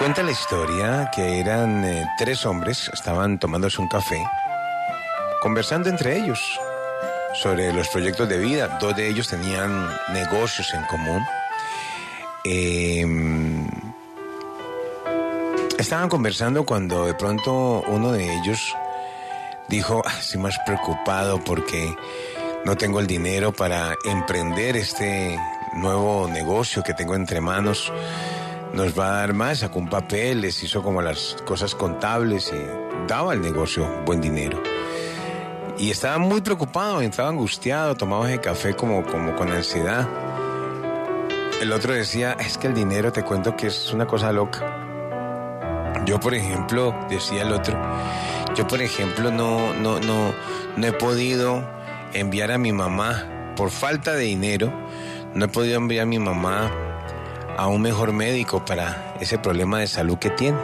Cuenta la historia que eran eh, tres hombres, estaban tomándose un café, conversando entre ellos sobre los proyectos de vida. Dos de ellos tenían negocios en común. Em, estaban conversando cuando de pronto uno de ellos dijo, ah, estoy más preocupado porque no tengo el dinero para emprender este nuevo negocio que tengo entre manos nos va a dar más, sacó un papel, les hizo como las cosas contables y daba al negocio buen dinero. Y estaba muy preocupado, estaba angustiado, tomaba ese café como, como con ansiedad. El otro decía, es que el dinero te cuento que es una cosa loca. Yo, por ejemplo, decía el otro, yo, por ejemplo, no, no, no, no he podido enviar a mi mamá, por falta de dinero, no he podido enviar a mi mamá a un mejor médico para ese problema de salud que tiene.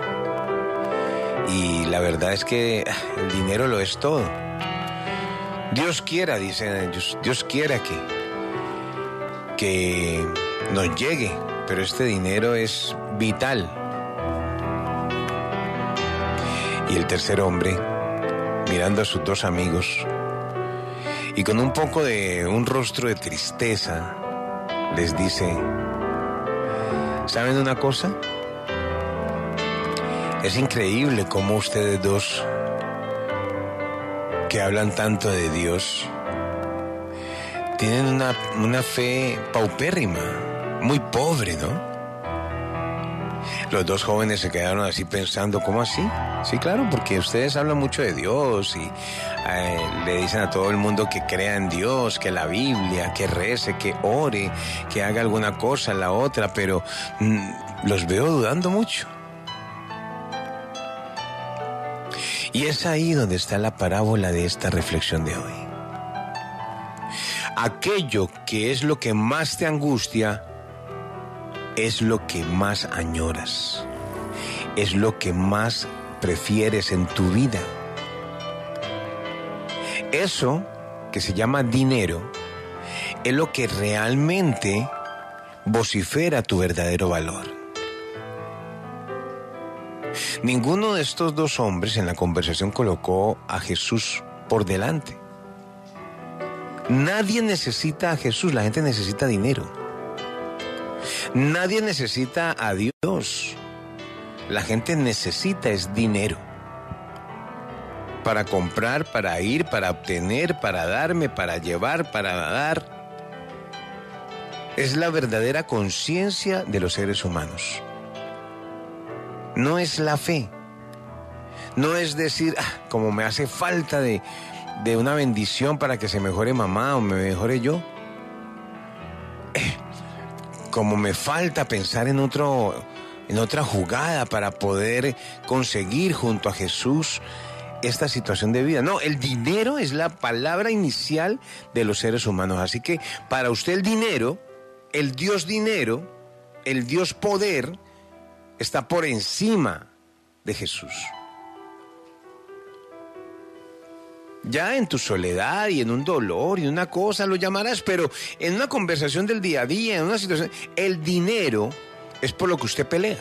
Y la verdad es que ah, el dinero lo es todo. Dios quiera, dicen ellos, Dios quiera que, que nos llegue, pero este dinero es vital. Y el tercer hombre, mirando a sus dos amigos, y con un poco de un rostro de tristeza, les dice, ¿Saben una cosa? Es increíble cómo ustedes dos, que hablan tanto de Dios, tienen una, una fe paupérrima, muy pobre, ¿no? Los dos jóvenes se quedaron así pensando, ¿cómo así? Sí, claro, porque ustedes hablan mucho de Dios y eh, le dicen a todo el mundo que crea en Dios, que la Biblia, que rece, que ore, que haga alguna cosa, la otra, pero mm, los veo dudando mucho. Y es ahí donde está la parábola de esta reflexión de hoy. Aquello que es lo que más te angustia, es lo que más añoras, es lo que más prefieres en tu vida. Eso que se llama dinero es lo que realmente vocifera tu verdadero valor. Ninguno de estos dos hombres en la conversación colocó a Jesús por delante. Nadie necesita a Jesús, la gente necesita dinero. Nadie necesita a Dios. La gente necesita es dinero. Para comprar, para ir, para obtener, para darme, para llevar, para dar. Es la verdadera conciencia de los seres humanos. No es la fe. No es decir, ah, como me hace falta de, de una bendición para que se mejore mamá o me mejore yo como me falta pensar en otro en otra jugada para poder conseguir junto a Jesús esta situación de vida. No, el dinero es la palabra inicial de los seres humanos. Así que para usted el dinero, el Dios dinero, el Dios poder, está por encima de Jesús. Ya en tu soledad y en un dolor y una cosa lo llamarás, pero en una conversación del día a día, en una situación, el dinero es por lo que usted pelea.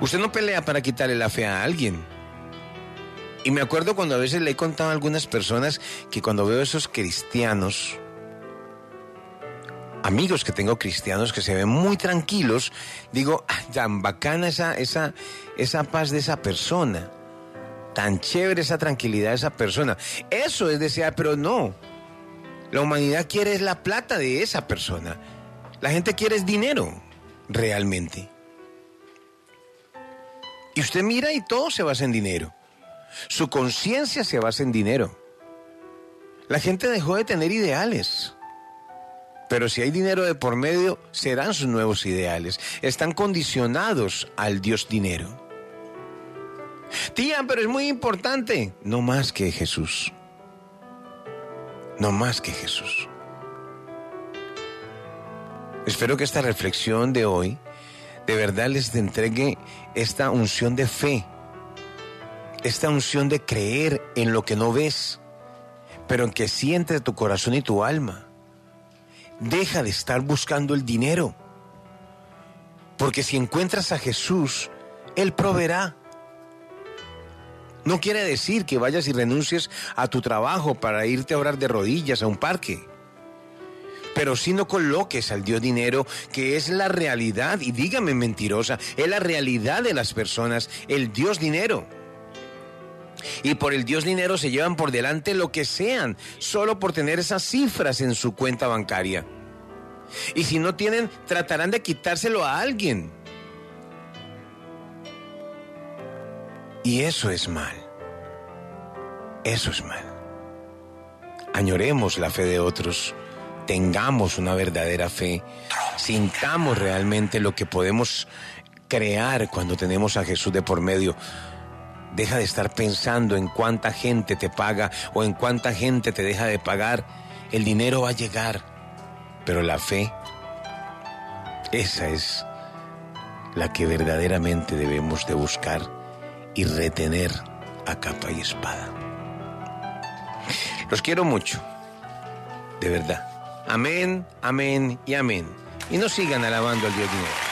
Usted no pelea para quitarle la fe a alguien. Y me acuerdo cuando a veces le he contado a algunas personas que cuando veo esos cristianos, amigos que tengo cristianos que se ven muy tranquilos, digo, ah, tan bacana esa, esa, esa paz de esa persona tan chévere esa tranquilidad de esa persona. Eso es desear, pero no. La humanidad quiere es la plata de esa persona. La gente quiere es dinero, realmente. Y usted mira y todo se basa en dinero. Su conciencia se basa en dinero. La gente dejó de tener ideales. Pero si hay dinero de por medio, serán sus nuevos ideales. Están condicionados al Dios dinero. Tía, pero es muy importante. No más que Jesús. No más que Jesús. Espero que esta reflexión de hoy de verdad les entregue esta unción de fe, esta unción de creer en lo que no ves, pero en que sientes tu corazón y tu alma. Deja de estar buscando el dinero. Porque si encuentras a Jesús, Él proveerá. No quiere decir que vayas y renuncies a tu trabajo para irte a orar de rodillas a un parque. Pero si no coloques al Dios dinero, que es la realidad, y dígame mentirosa, es la realidad de las personas, el Dios dinero. Y por el Dios dinero se llevan por delante lo que sean, solo por tener esas cifras en su cuenta bancaria. Y si no tienen, tratarán de quitárselo a alguien. Y eso es mal. Eso es mal. Añoremos la fe de otros. Tengamos una verdadera fe. Sintamos realmente lo que podemos crear cuando tenemos a Jesús de por medio. Deja de estar pensando en cuánta gente te paga o en cuánta gente te deja de pagar. El dinero va a llegar, pero la fe, esa es la que verdaderamente debemos de buscar y retener a capa y espada. Los quiero mucho, de verdad. Amén, amén y amén. Y no sigan alabando al Dios dinero.